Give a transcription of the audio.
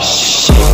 Shit.